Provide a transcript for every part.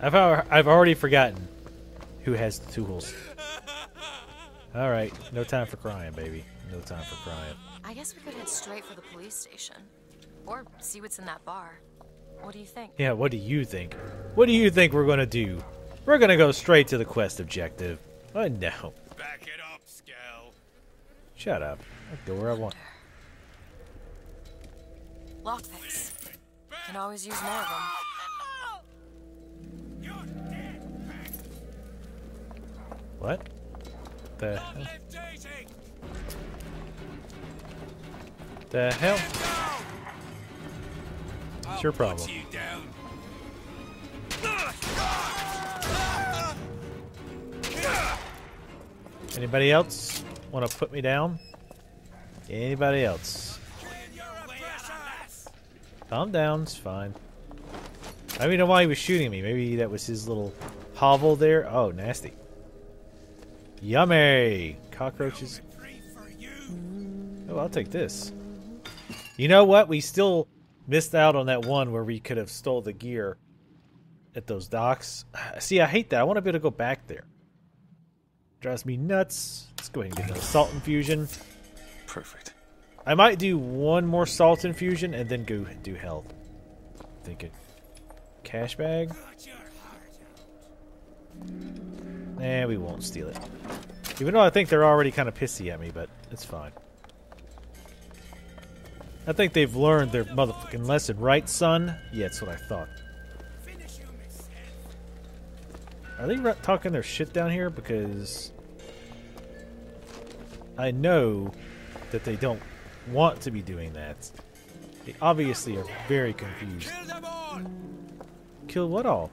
I've I've already forgotten who has the tools. All right, no time for crying, baby. No time for crying. I guess we could head straight for the police station. Or see what's in that bar. What do you think? Yeah, what do you think? What do you think we're gonna do? We're gonna go straight to the quest objective. Oh no. Back it up, Skell. Shut up. I'll go where I want. Lockpicks. Can always use more of them. What? The hell? The hell? It's your I'll problem. put you down. Anybody else want to put me down? Anybody else? Calm down, it's fine. I don't even know why he was shooting me. Maybe that was his little hovel there. Oh, nasty. Yummy! Cockroaches. Oh, I'll take this. You know what? We still missed out on that one where we could have stole the gear at those docks. See, I hate that. I want to be able to go back there. Drives me nuts. Let's go ahead and get another salt infusion. Perfect. I might do one more salt infusion and then go do health. Thinking. Cash bag? Nah, we won't steal it. Even though I think they're already kind of pissy at me, but it's fine. I think they've learned their motherfucking lesson, right, son? Yeah, that's what I thought. Are they talking their shit down here? Because I know that they don't want to be doing that. They obviously are very confused. Kill what all?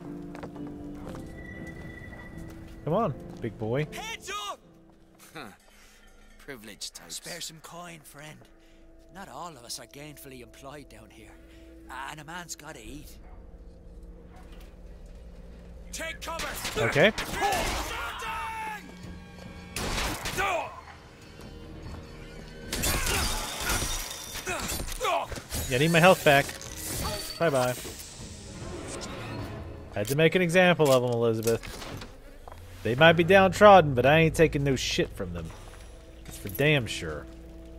Come on, big boy. Heads up! Privileged types. Spare some coin, friend. Not all of us are gainfully employed down here. And a man's gotta eat. Take cover! Okay. Yeah, I need my health back. Bye bye. Had to make an example of them, Elizabeth. They might be downtrodden, but I ain't taking no shit from them. That's for damn sure.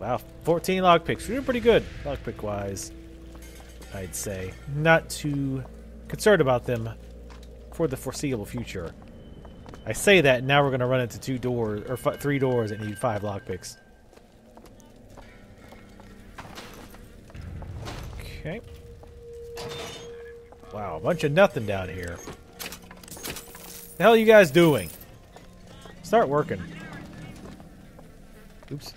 Wow, 14 lockpicks. We're doing pretty good, lockpick wise. I'd say. Not too concerned about them for the foreseeable future. I say that, now we're going to run into two doors, or three doors that need five lockpicks. Okay. Wow, a bunch of nothing down here. The hell are you guys doing? Start working. Oops.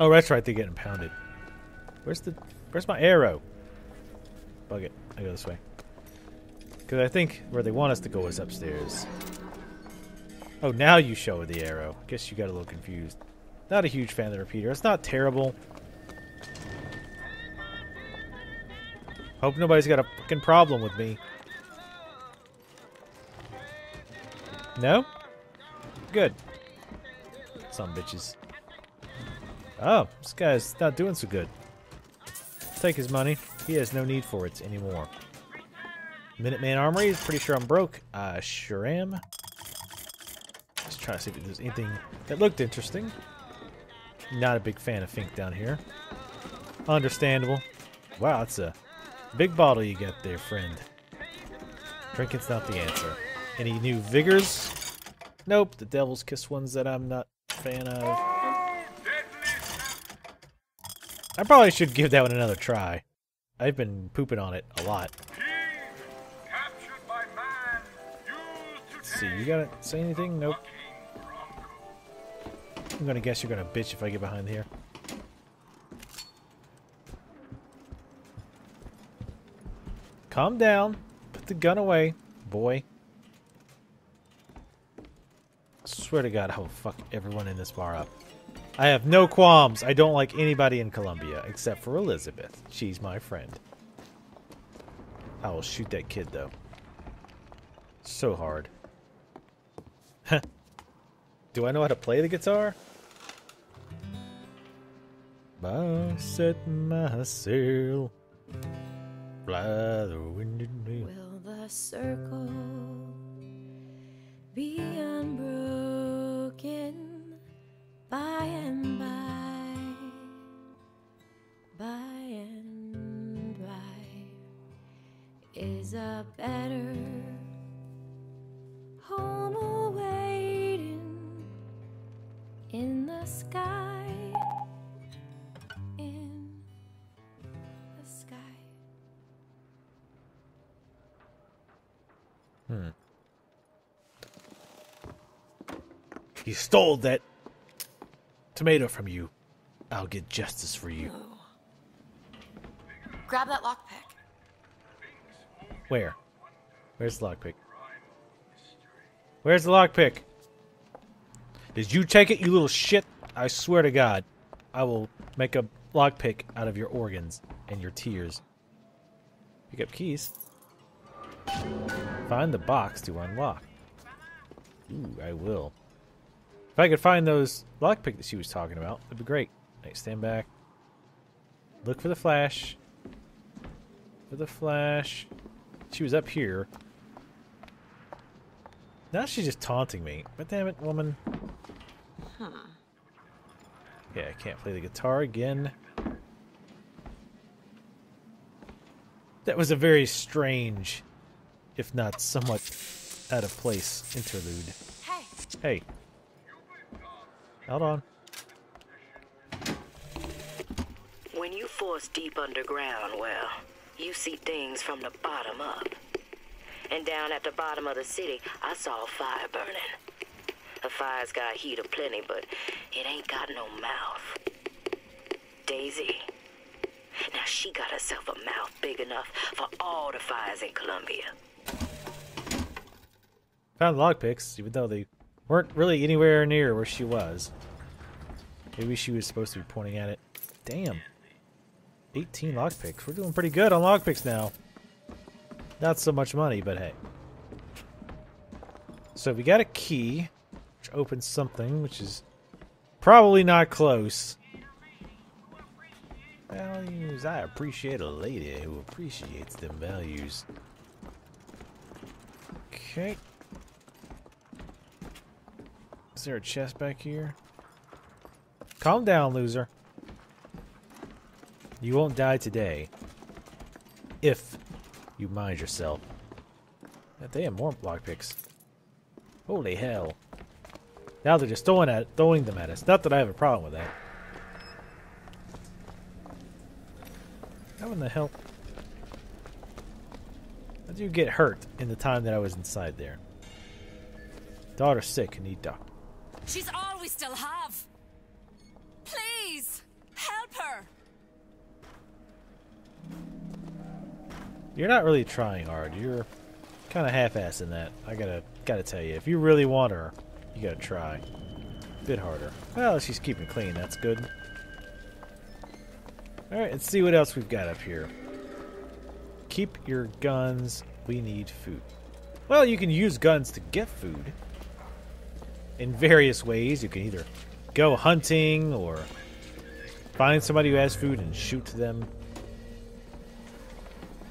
Oh, that's right, they're getting pounded. Where's the... Where's my arrow? Bug it. I go this way. Because I think where they want us to go is upstairs. Oh, now you show the arrow. Guess you got a little confused. Not a huge fan of the repeater. It's not terrible. Hope nobody's got a fucking problem with me. No? Good. Some bitches. Oh, this guy's not doing so good. Take his money. He has no need for it anymore. Minuteman Armory is pretty sure I'm broke. I sure am. Let's try to see if there's anything that looked interesting. Not a big fan of Fink down here. Understandable. Wow, that's a big bottle you got there, friend. Drinking's not the answer. Any new vigors? Nope, the Devil's Kiss ones that I'm not a fan of. I probably should give that one another try. I've been pooping on it a lot. Let's see, you gotta say anything? Nope. I'm gonna guess you're gonna bitch if I get behind here. Calm down. Put the gun away, boy. Swear to God, I will fuck everyone in this bar up. I have no qualms. I don't like anybody in Columbia except for Elizabeth. She's my friend. I will shoot that kid though. So hard. Do I know how to play the guitar? I set my sail, fly the wind and. Will the circle be unbroken by and by, by and by is a better home awaiting in the sky, in the sky. Hmm. He stole that tomato from you. I'll get justice for you. Grab that lockpick. Where? Where's the lockpick? Where's the lockpick? Did you take it, you little shit? I swear to God, I will make a lockpick out of your organs and your tears. Pick up keys. Find the box to unlock. Ooh, I will. If I could find those lockpick that she was talking about, that'd be great. Hey, stand back. Look for the flash. For the flash. She was up here. Now she's just taunting me. But damn it, woman. Yeah, I can't play the guitar again. That was a very strange, if not somewhat out of place, interlude. Hey, Hey. Hold on. When you force deep underground, well, you see things from the bottom up. And down at the bottom of the city, I saw a fire burning. The fire's got heat aplenty, but it ain't got no mouth. Daisy. Now she got herself a mouth big enough for all the fires in Columbia. Found the lockpicks, even though they weren't really anywhere near where she was. Maybe she was supposed to be pointing at it. Damn. 18 lockpicks. We're doing pretty good on lockpicks now. Not so much money, but hey. So we got a key, which opens something, which is probably not close. Values. I appreciate a lady who appreciates them values. Okay. Is there a chest back here? Calm down, loser. You won't die today. If you mind yourself. They have more lockpicks. Holy hell. Now they're just throwing at throwing them at us. Not that I have a problem with that. How in the hell? How did you get hurt in the time that I was inside there? Daughter sick, need doctor. She's all we still have. Please, help her. You're not really trying hard. You're kind of half-assing that. I gotta gotta tell you, if you really want her, you gotta try a bit harder. Well, she's keeping clean. That's good. All right, let's see what else we've got up here. Keep your guns. We need food. Well, you can use guns to get food in various ways. You can either go hunting or find somebody who has food and shoot them.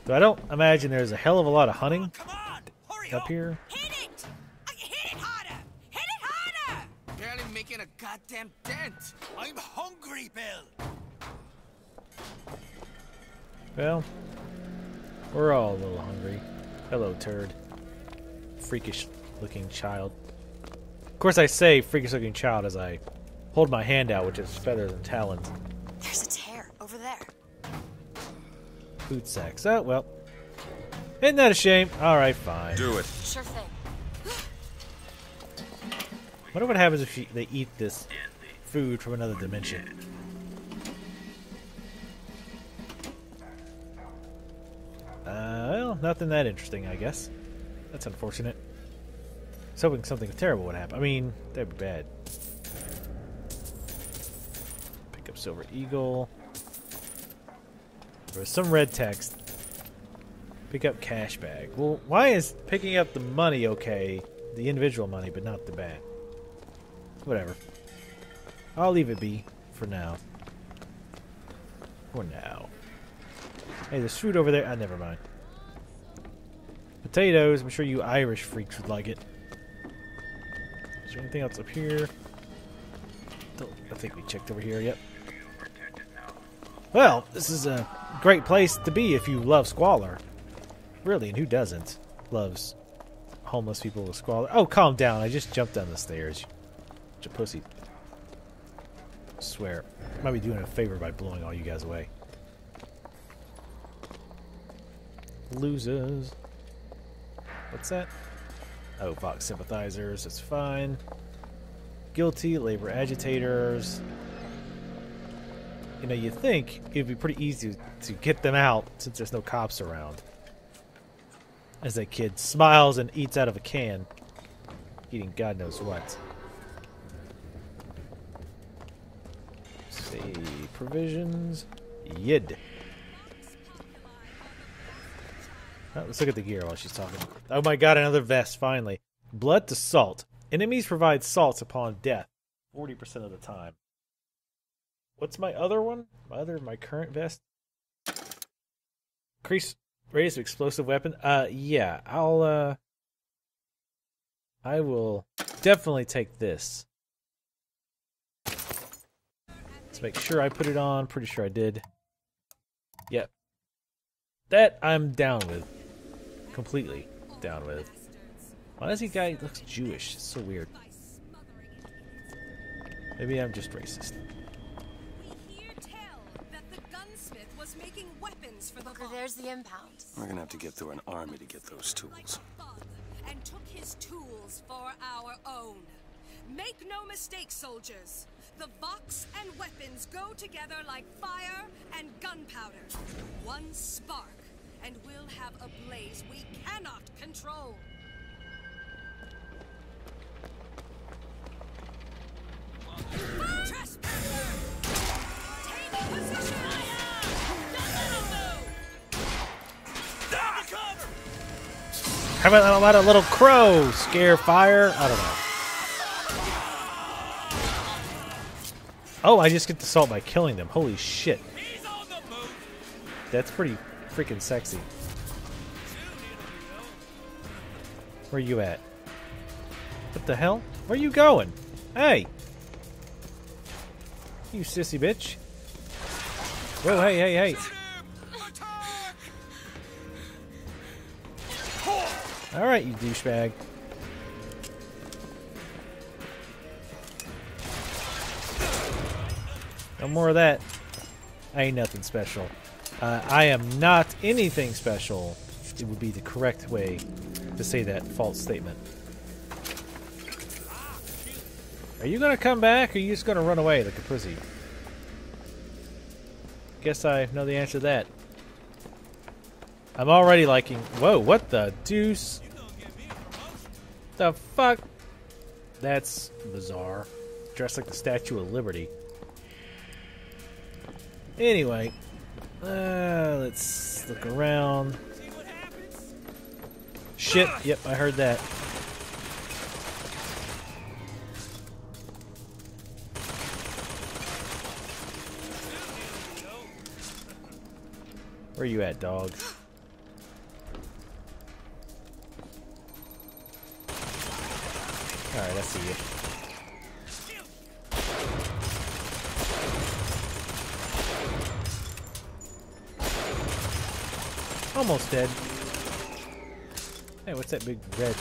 So I don't imagine there's a hell of a lot of hunting Come on! Up here. Hit it! I- Hit it harder! Hit it harder! Barely making a goddamn dent. I'm hungry, Bill. Well, we're all a little hungry. Hello, turd. Freakish looking child. Of course, I say freakish looking child as I hold my hand out, which is feathers and talons. there's a tear over there. Food sacks. Oh, well. Isn't that a shame? Alright, fine. Do it. Sure thing. Wonder what happens if you, they eat this food from another dimension. Uh, well, nothing that interesting, I guess. That's unfortunate. Was hoping something terrible would happen. I mean, that'd be bad. Pick up Silver Eagle. There was some red text. Pick up cash bag. Well, why is picking up the money okay? The individual money, but not the bag. Whatever. I'll leave it be for now. For now. Hey, there's food over there. Ah, never mind. potatoes. I'm sure you Irish freaks would like it. Is there anything else up here? I think we checked over here. Yep. Well, this is a great place to be if you love squalor. Really, and who doesn't? Loves homeless people with squalor. Oh, calm down. I just jumped down the stairs. Such a pussy. swear. Might be doing a favor by blowing all you guys away. Losers. What's that? Oh, Vox sympathizers. That's fine. Guilty labor agitators. You know, you think it'd be pretty easy to get them out since there's no cops around. As that kid smiles and eats out of a can, eating God knows what. Say provisions. Yid. Oh, let's look at the gear while she's talking. Oh my god, another vest, finally. Blood to salt. Enemies provide salts upon death 40% of the time. What's my other one? My other, my current vest? Increase radius of explosive weapon? Uh, yeah, I'll, uh. I will definitely take this. Let's make sure I put it on. Pretty sure I did. Yep. That I'm down with. Completely down with. Why does he guy looks Jewish? It's so weird. Maybe I'm just racist. We hear tell that the gunsmith was making weapons for the There's the impound. We're gonna have to get through an army to get those tools. and took his tools for our own. Make no mistake, soldiers. The Vox and weapons go together like fire and gunpowder. One spark, and we'll have a blaze we cannot control. To! How about, how about a little crow scare fire? I don't know. Oh, I just get the salt by killing them. Holy shit. That's pretty freaking sexy. Where you at? What the hell? Where you going? Hey! You sissy bitch. Whoa, hey, hey, hey. Alright, you douchebag. No more of that. I ain't nothing special. Uh, I am not anything special. It would be the correct way to say that false statement. Are you gonna come back, or are you just gonna run away like a pussy? Guess I know the answer to that. I'm already liking. Whoa, what the deuce? The fuck? That's bizarre. Dressed like the Statue of Liberty. Anyway, uh, let's look around. Shit, yep, I heard that. Where you at, dog? Alright, I see you. Almost dead. Hey, what's that big red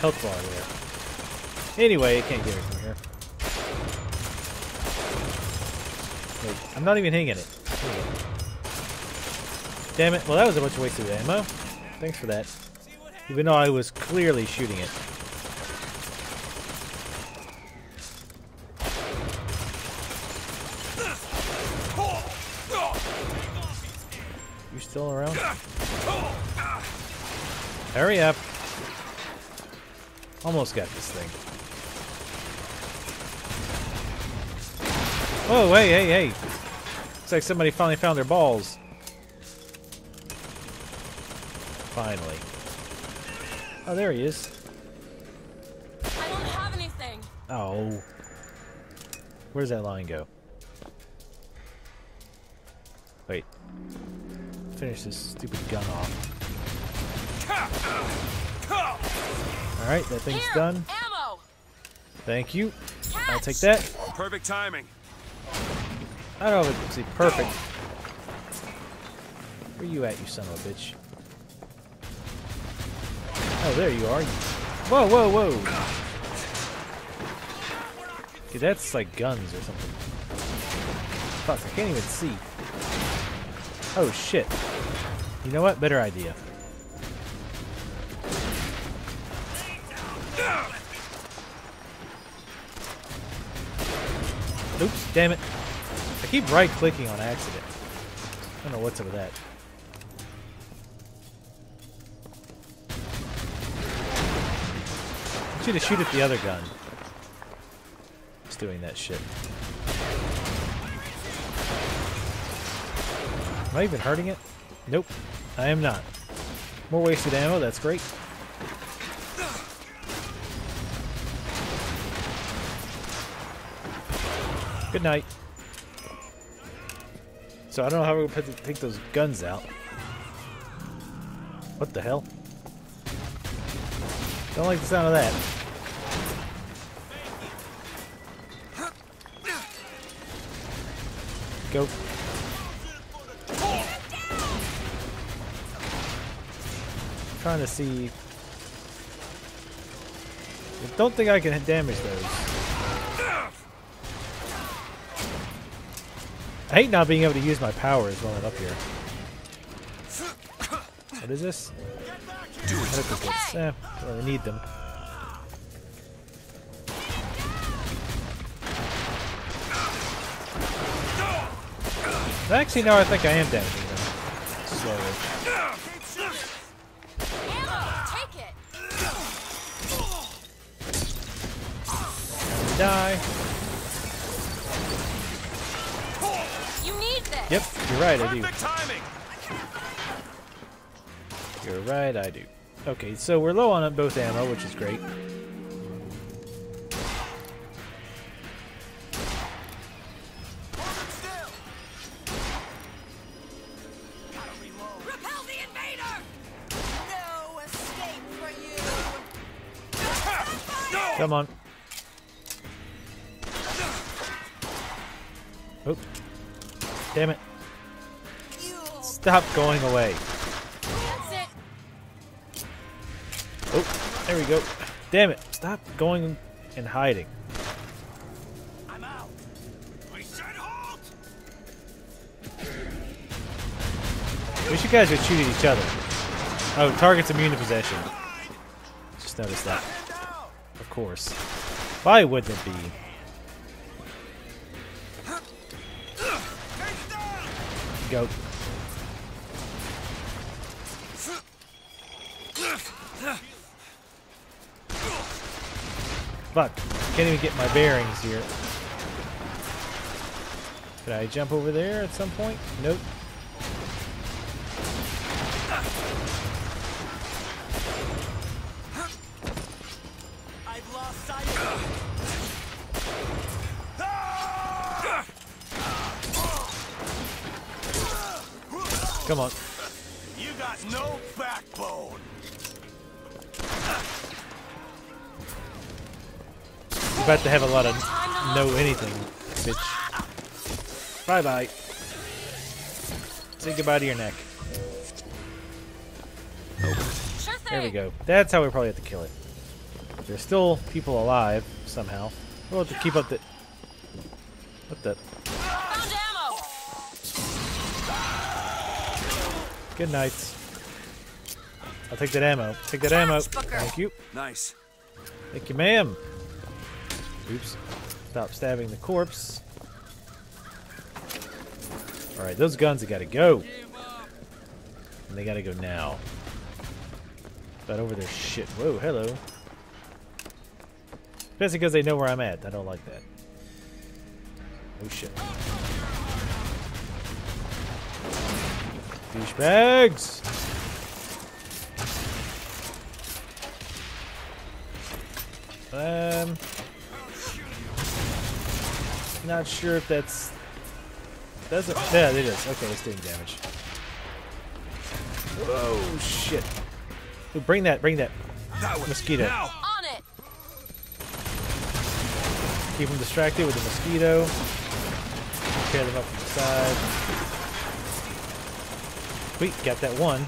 health bar there? Anyway, it can't get it from here. Wait, I'm not even hitting it. Damn it. Well, that was a bunch of wasted ammo. Thanks for that. Even though I was clearly shooting it. You still around? Hurry up. Almost got this thing. Oh, hey, hey, hey. Looks like somebody finally found their balls. Finally. Oh, there he is. I don't have anything. Oh. Where's that line go? Wait. Finish this stupid gun off. Alright, that thing's Here, done. Ammo. Thank you. I'll take that. Perfect timing. I don't know if it's perfect. Where are you at, you son of a bitch? Oh, there you are. Whoa, whoa, whoa. Okay, that's like guns or something. Fuck, I can't even see. Oh, shit. You know what? Better idea. Oops, damn it. I keep right clicking on accident. I don't know what's up with that. I want you to shoot at the other gun. It's doing that shit. Am I even hurting it? Nope. I am not. More wasted ammo, that's great. Good night. So I don't know how we're going to take those guns out. What the hell? Don't like the sound of that. Go. Trying to see. I don't think I can damage those. I hate not being able to use my powers while I'm up here. What is this? Medical kits. Eh, don't really need them. Actually, no, I think I am damaging them. Slowly. Die. You need this. Yep, you're right, I do. Timing. You're right, I do. Okay, so we're low on both ammo, which is great. Repel the invader! No escape for you. Come on. Oh. Damn it. Stop going away. Oh, there we go. Damn it. Stop going and hiding. I'm out. I said halt. Wish you guys would shoot at each other. Oh, target's immune to possession. Just noticed that. Of course. Why wouldn't it be? Go. Fuck. Can't even get my bearings here. Can I jump over there at some point? Nope. Come on. You got no backbone. You're about to have a lot of know anything, bitch. Bye bye. Say goodbye to your neck. Sure. There we go. That's how we probably have to kill it. There's still people alive somehow. We'll have to keep up the. Good night. I'll take that ammo. Take that ammo. Thank you. Nice. Thank you, ma'am. Oops. Stop stabbing the corpse. Alright, those guns have got to go. And they got to go now. But over their shit. Whoa, hello. Especially because they know where I'm at. I don't like that. Oh shit. Douchebags! Um, not sure if that's doesn't. Yeah, it is. Okay, it's doing damage. Oh shit! Ooh, bring that, bring that That mosquito. On it! Keep them distracted with the mosquito. Tear them up from the side. Sweet, got that one.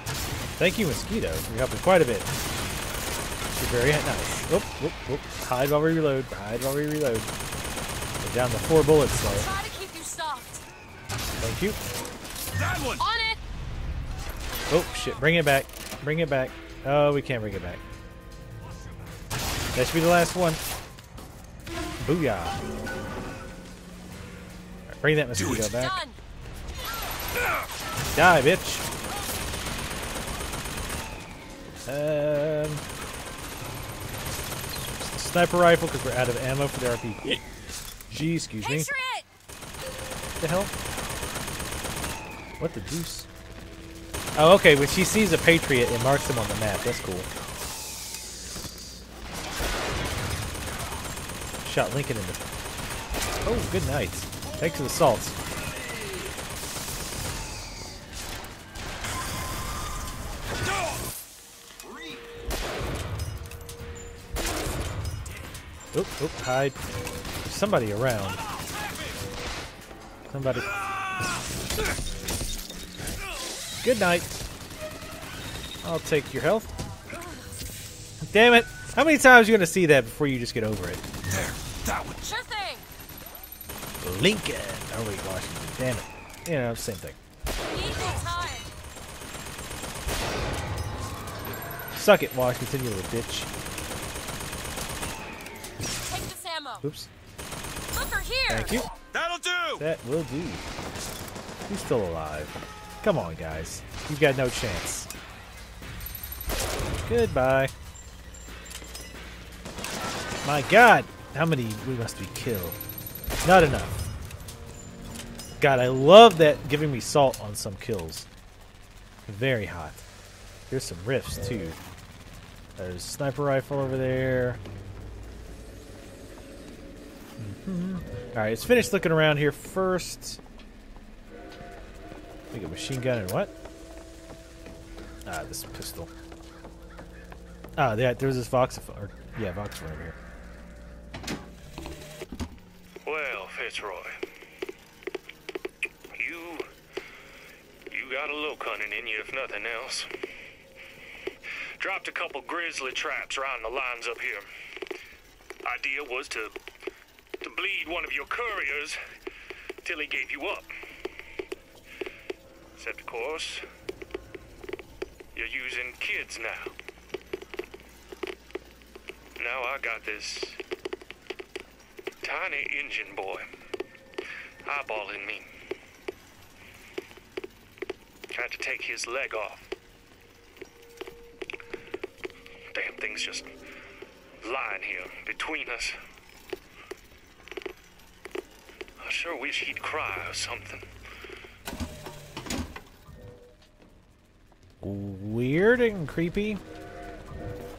Thank you, mosquito. You're helping quite a bit. You're very nice. Whoop, whoop, whoop. Hide while we reload. Hide while we reload. We're down to four bullets, though. Try to keep you soft. Thank you. That one. On it! Oh, shit. Bring it back. Bring it back. Oh, we can't bring it back. That should be the last one. Booyah. Alright, bring that mosquito back. Die, bitch. Um, sniper rifle because we're out of ammo for the RPG. Gee, excuse me. Patriot! What the hell? What the deuce? Oh, okay. When she sees a patriot, it marks him on the map. That's cool. Shot Lincoln in the. Oh, good night. Thanks for the salts. Oop, oop, hide. There's somebody around. Somebody. Good night. I'll take your health. Damn it! How many times are you gonna see that before you just get over it? There. That one. Sure thing! Lincoln. Oh wait, Washington. Damn it. You know, same thing. Suck it, Washington, you little bitch. Take this ammo. Oops. Look here! Thank you. That'll do. That will do. He's still alive. Come on, guys. You've got no chance. Goodbye. My god! How many we must be killed? Not enough. God, I love that giving me salt on some kills. Very hot. Here's some rifts, too. There's a sniper rifle over there. Alright, let's finish looking around here first. We got machine gun and what? Ah, this pistol. Ah, yeah, there's this voxophone. Yeah, voxophone over here. Well, Fitzroy, you you got a little cunning in you, if nothing else. Dropped a couple grizzly traps around the lines up here. Idea was to bleed one of your couriers till he gave you up. Except, of course, you're using kids now. Now I got this tiny engine boy eyeballing me. Tried to take his leg off. Damn thing's just lying here between us. I sure wish he'd cry or something. Weird and creepy.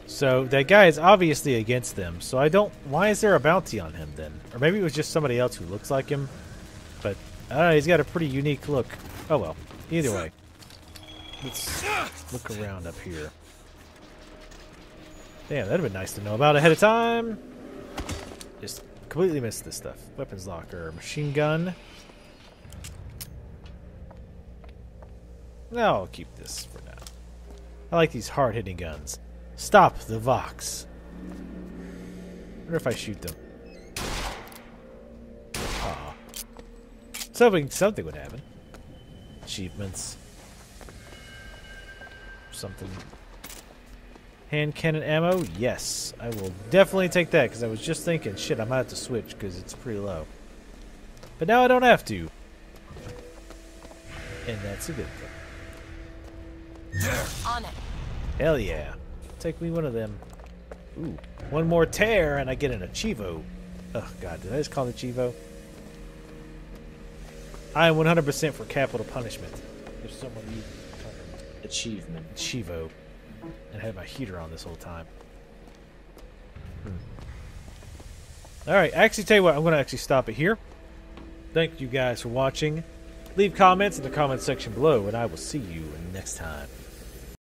So that guy is obviously against them. So I don't. Why is there a bounty on him then? Or maybe it was just somebody else who looks like him. But I. He's got a pretty unique look. Oh well. Either way, let's look around up here. Damn, that'd have been nice to know about ahead of time. Just completely missed this stuff. Weapons locker, machine gun. No, I'll keep this for now. I like these hard-hitting guns. Stop the Vox. wonder if I shoot them. Aw. Something, something would happen. Achievements. Something. Hand cannon ammo? Yes. I will definitely take that because I was just thinking, shit, I might have to switch because it's pretty low. But now I don't have to. And that's a good thing. On it. Hell yeah. Take me one of them. Ooh. One more tear and I get an Achivo. Oh god, did I just call it Achivo? I am 100% for capital punishment. If someone used the term achievement, Chivo, and had my heater on this whole time. Hmm. Alright, actually tell you what, I'm going to actually stop it here. Thank you guys for watching. Leave comments in the comment section below, and I will see you next time.